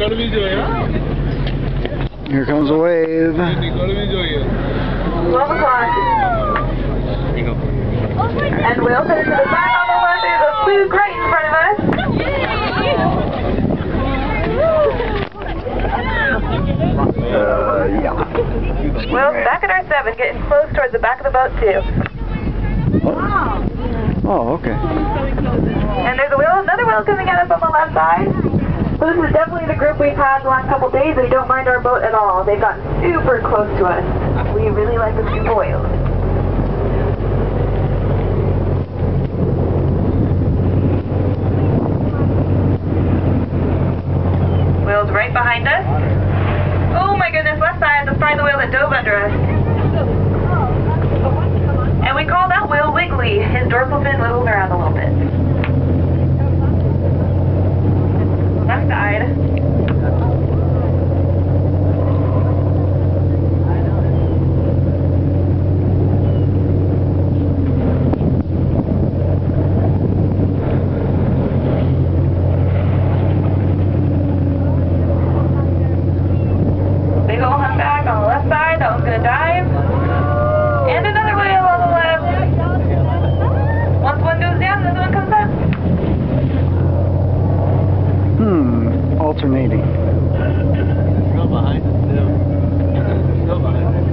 Here comes a wave. And we'll go to the back on the one there's a blue grate in front of us. Uh, yeah. Well, back at our seven, getting close towards the back of the boat too. Oh, oh okay. And there's a wheel, another wheel coming at us on the left side. So this is definitely the group we've had the last couple days. They don't mind our boat at all. They've gotten super close to us. We really like the super whales. Whale's right behind us. Oh my goodness, left side, that's probably the whale that dove under us. And we call that whale Wiggly. His dorsal fin wiggles around a little bit. Left side. Big ol' humpback on the left side. That one's gonna dive. And another whale on the left. Once one goes down, another one comes up. Hmm. Alternating. Go behind us too. Go behind us.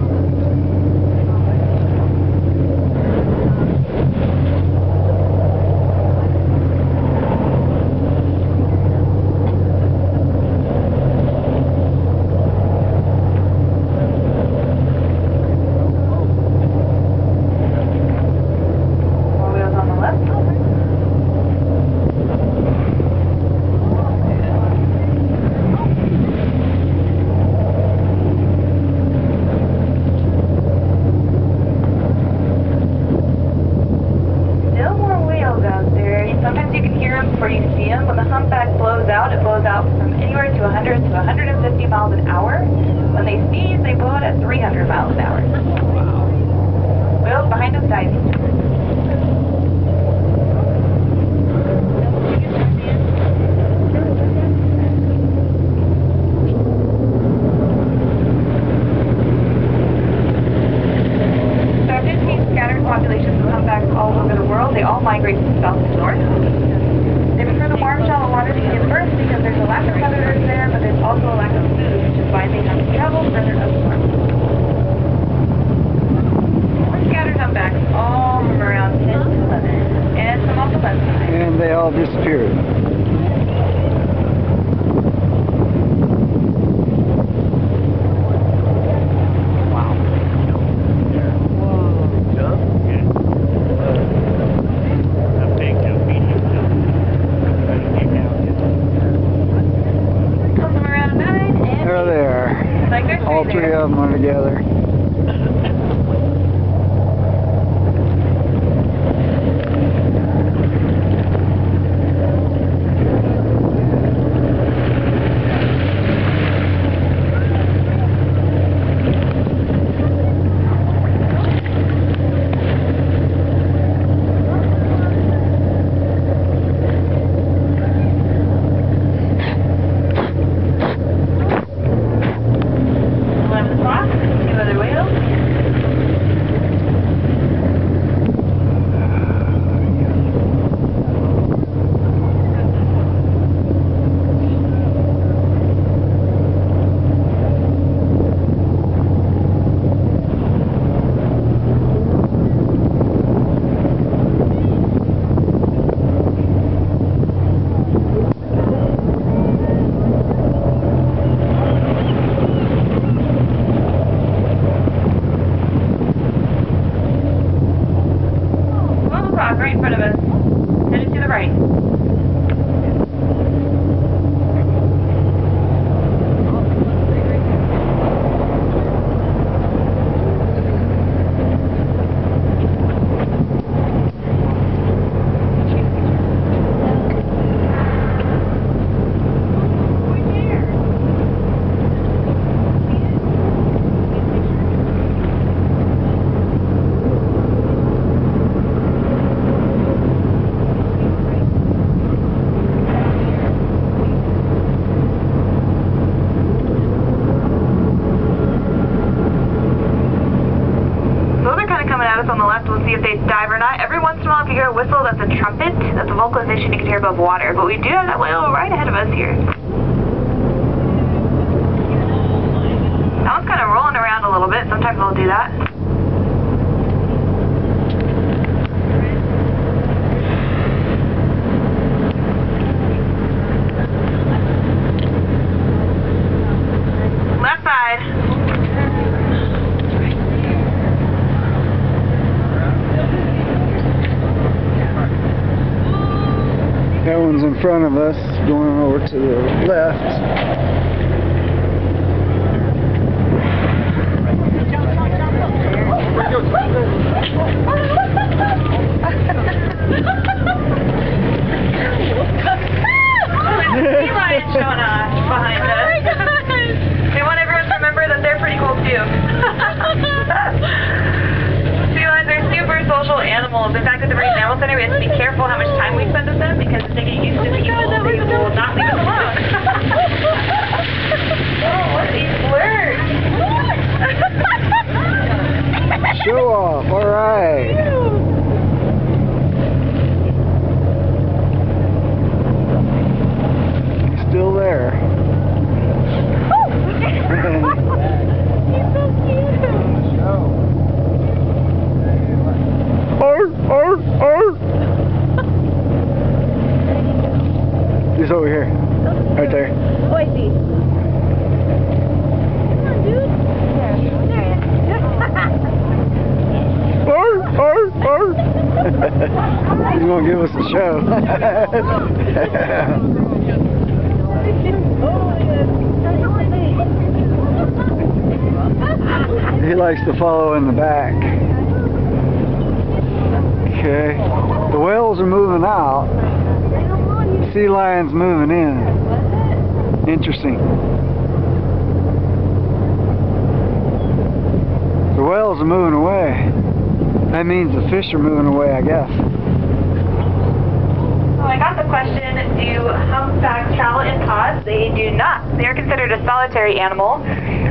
More wheels on the left. Still more whales out there. Sometimes you can hear them before you see them. When the humpback blows out, it blows out from anywhere to 100 to 150 miles an hour. When they sneeze, they blow it at 300 miles an hour. Whales behind us diving. There are 15 scattered populations of humpbacks all over the world. They all migrate from south to north. They prefer the warm shallow waters to give birth because there's a lack of predators there, also a lack of food, which is why they have. More scattered humpbacks, all from around 10 to 11, and some off the left side. And they all disappeared. Hear a whistle, that's a trumpet. That's a vocalization you can hear above water. But we do have that whale right ahead of us here. That one's kind of rolling around a little bit. Sometimes they'll do that. Left side. That one's in front of us, going over to the left. Sea lions showing off behind us. They want everyone to remember that they're pretty cool too. sea lions are super social animals. In fact, at the Marine Mammal Center, we have to be careful how much time we spend with them because if they get used to people, they will not leave us alone. oh, what are these blurs? Show off, alright. Still there. Arr, arr, arr. He's over here. Right there. Oh, I see. Come on, dude. There. There Arr, arr, arr. He's gonna give us a show. he likes to follow in the back. Okay. The whales are moving out. Sea lions moving in. Interesting. The whales are moving away. That means the fish are moving away, I guess. I got the question, do humpbacks travel in pods? They do not. They are considered a solitary animal.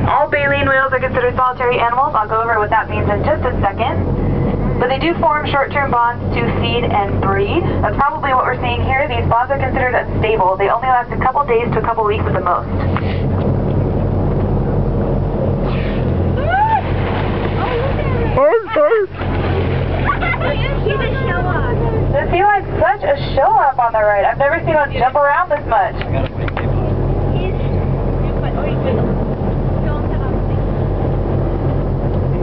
All baleen whales are considered solitary animals. I'll go over what that means in just a second. But they do form short-term bonds to feed and breed. That's probably what we're seeing here. These bonds are considered unstable. They only last a couple days to a couple weeks at the most. Arr. He's a show off. The sea lion's such a show up on the right. I've never seen one jump around this much. He's. Oh, he's good. Don't have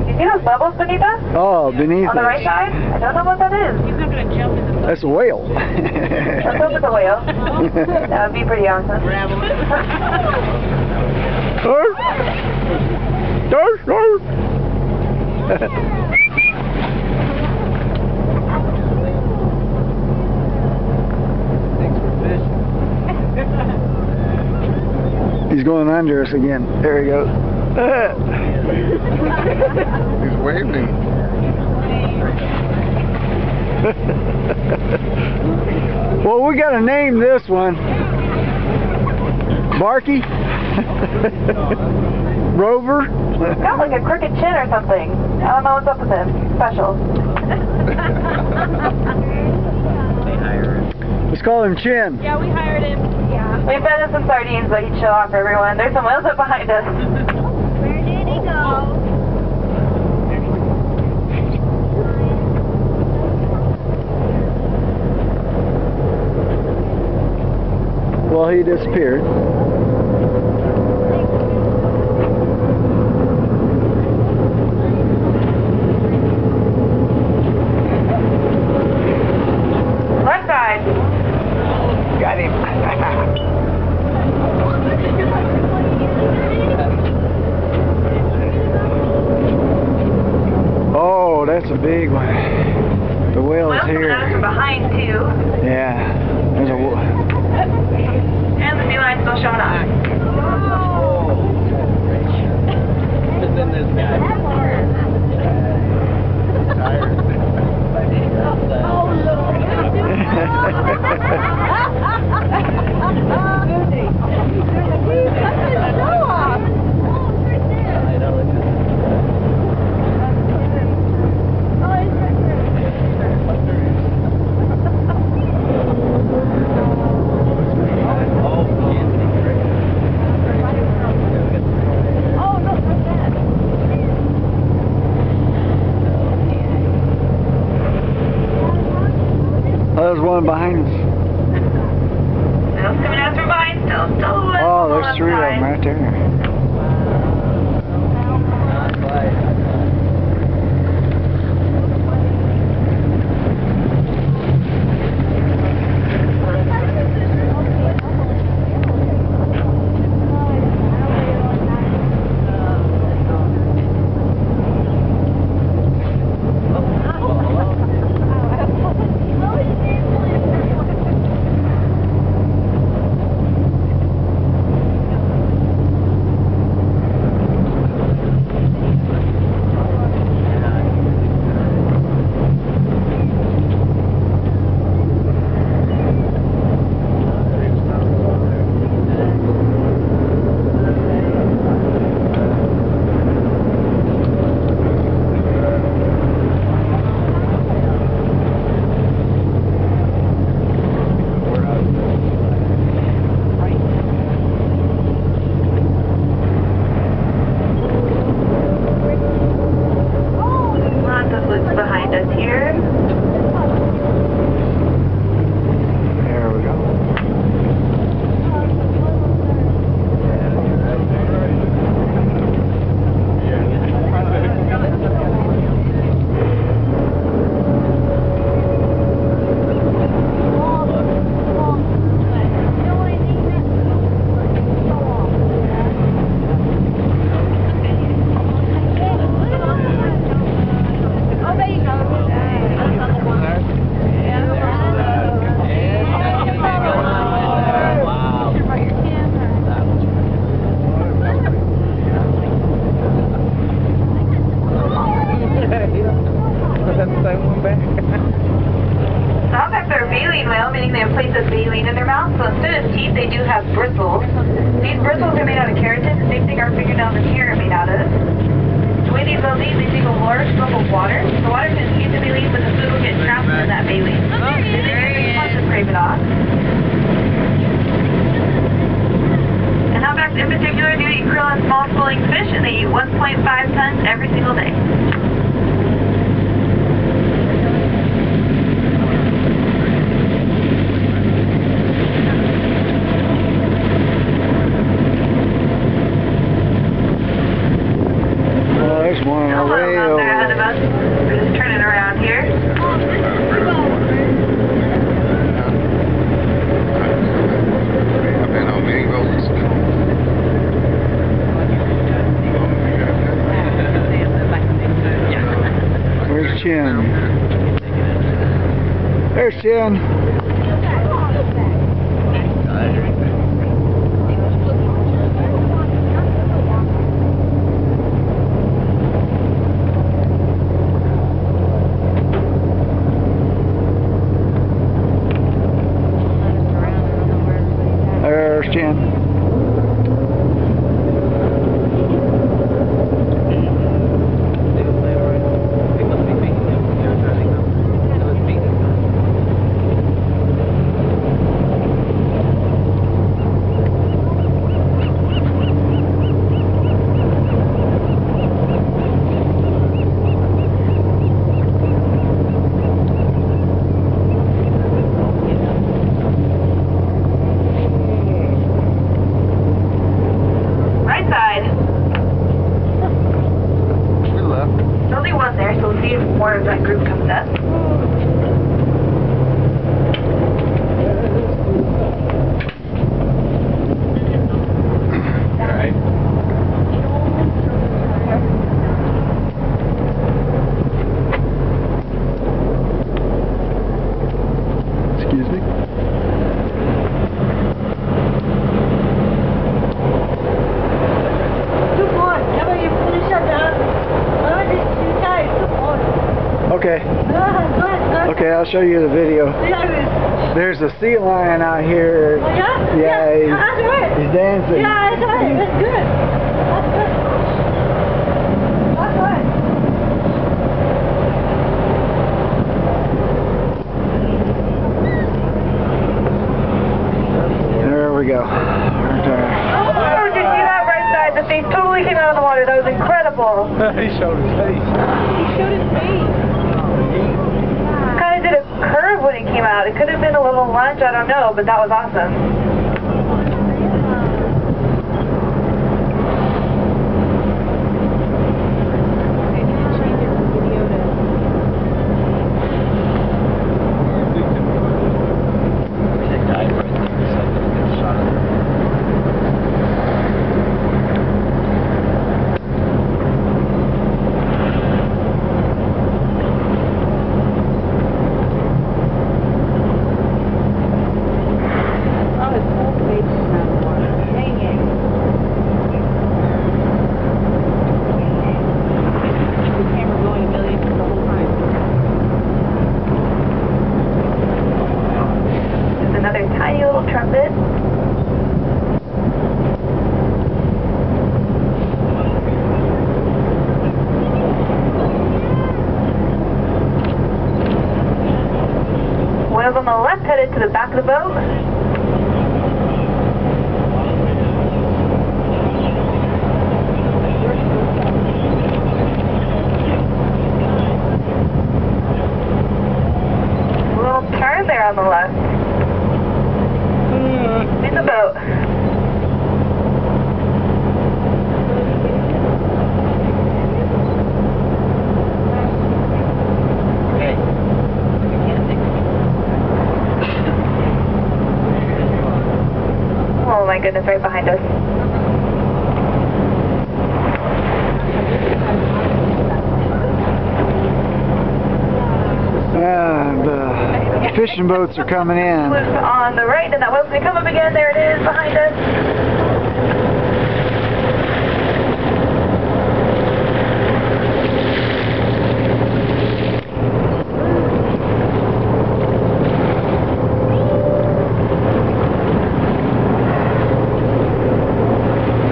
You see those bubbles beneath us? Oh, beneath On the right side? I don't know what that is. He's not gonna jump in the That's a whale. Let's hope it's a whale. That would be pretty awesome. Arr. Arr, arr. Thanks for fishing. He's going under us again. There he goes. He's waving. well, we got to name this one. Barky? Rover? Got like a crooked chin or something. I don't know what's up with him. Special. They hire him. Let's call him Chin. Yeah, we hired him. Yeah. We fed him some sardines but he'd show off for everyone. There's some whales up behind us. Where did he go? Well, he disappeared. Left side. Got him. oh, that's a big one. The whale's Whales coming at from here. behind too. Yeah. There's a wh- And the sea lion's still showing off. But then this guy. Tired. I know. it's just- was one behind us. Coming still, Oh, there's three of them right there. Bristles are made out of keratin, the same thing our fingernails and hair are made out of. The way these whales eat, they take a large gulp of water. The water can escape the baleen, but the food will get trapped in that baleen. And then you can to scrape it off. And humpbacks in particular do eat krill and small schooling fish, and they eat 1.5 tons every single day. Oh, there's one Still way out there ahead of over. us. We're just turning around here. I've been on many roads. Where's Chin? There's Chin. There's Chin. Right side. We left. There's only one there, so we'll see if more of that group comes up. Right. Excuse me. Okay. Okay, I'll show you the video. There's a sea lion out here. Yeah? Yeah, he's, that's right. he's dancing. Yeah, that's right. That's good. That's good. That's right. There we go. Right there. Oh, did you see that right side? The thing totally came out of the water. That was incredible. he showed his face. He showed his face. Kind of did a curve when it came out. It could have been a little lunge, I don't know, but that was awesome. They died right there, so I couldn't get a shot of them. Oh, it's full page around the water. Dang it. The camera going a million the whole time. There's another tiny little trumpet. Whales on the left headed to the back of the boat. A little turn there on the left. In the boat. Oh my goodness, right behind us. And uh, fishing boats are coming in. Was on the right, and that whale's gonna come up again. There it is behind us.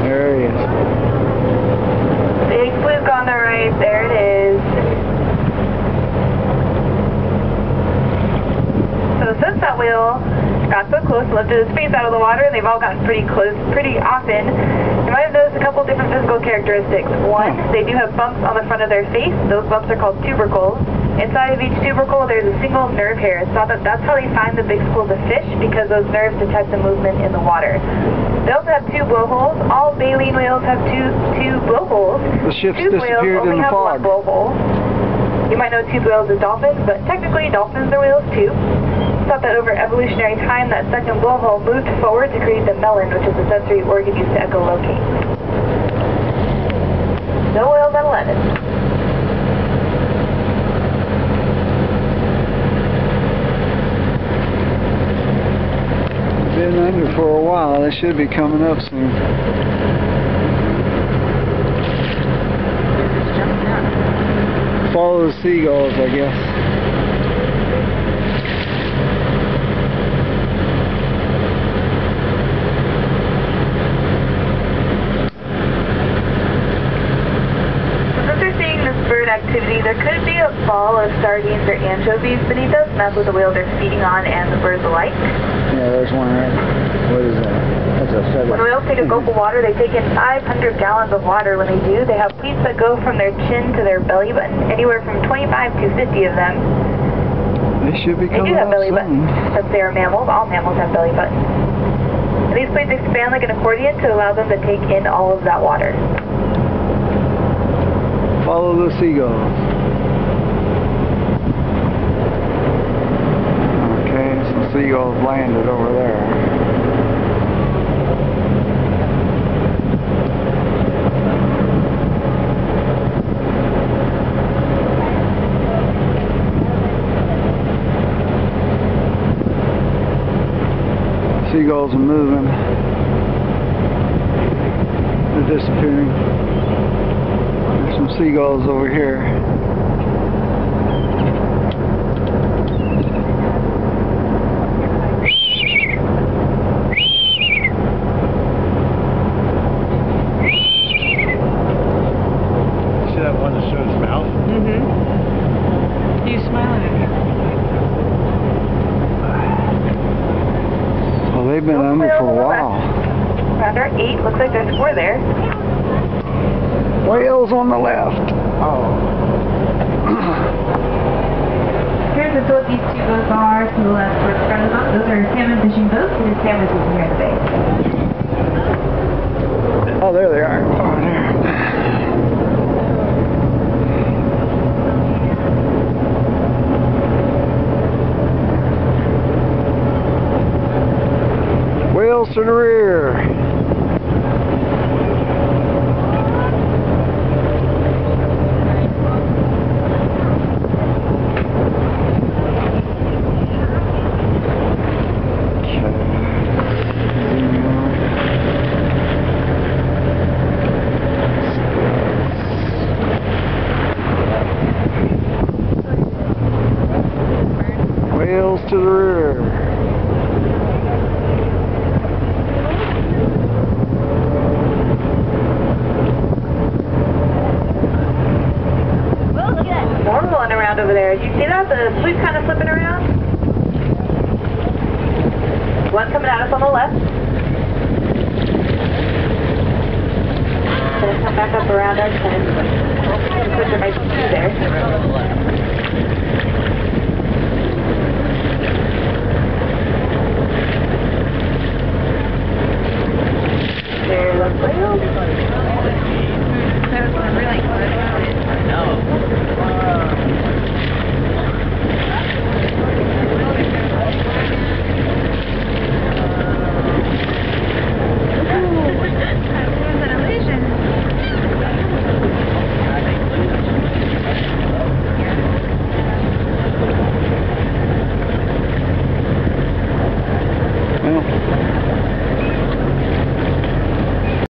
There he is. Big fluke on the right. There it is. So since that whale got so close and lifted his face out of the water, and they've all gotten pretty close pretty often, you might have noticed a couple different physical characteristics. One, hmm. they do have bumps on the front of their face. Those bumps are called tubercles. Inside of each tubercle, there's a single nerve hair. So that, that's how they find the big schools of fish, because those nerves detect the movement in the water. They also have two blowholes. All baleen whales have two two blowholes. The ship's Toothed whales disappeared in the have fog. You might know toothed whales as dolphins, but technically dolphins are whales too. Thought that over evolutionary time, that second blowhole moved forward to create the melon, which is the sensory organ used to echolocate. No oil, on Lennon. Been under for a while. They should be coming up soon. Follow the seagulls, I guess. Since they're seeing this bird activity, there could be a ball of sardines or anchovies beneath us, and that's what the whales are feeding on and the birds alike. Yeah, there's one right. What is that? That's a feather. When whales take a gulp of water, they take in 500 gallons of water. When they do, they have pleats that go from their chin to their belly button, anywhere from 25 to 50 of them. They should be coming They do have belly buttons, since they are mammals. All mammals have belly buttons. And these pleats expand like an accordion to allow them to take in all of that water. Follow the seagulls. Okay, some seagulls landed over there. Seagulls are moving. Some over here. See that one that showed his mouth? Mm-hmm. He's smiling at me. Well, they've been under for a while. Round our eight. Looks like there's four there. Whales on the left. Oh. Here's the Philippines two boats are to the left towards the front of the boat. Those are salmon fishing boats, and there's salmon fishing here bay. Oh, there they are. Oh, there. Wheels to the rear.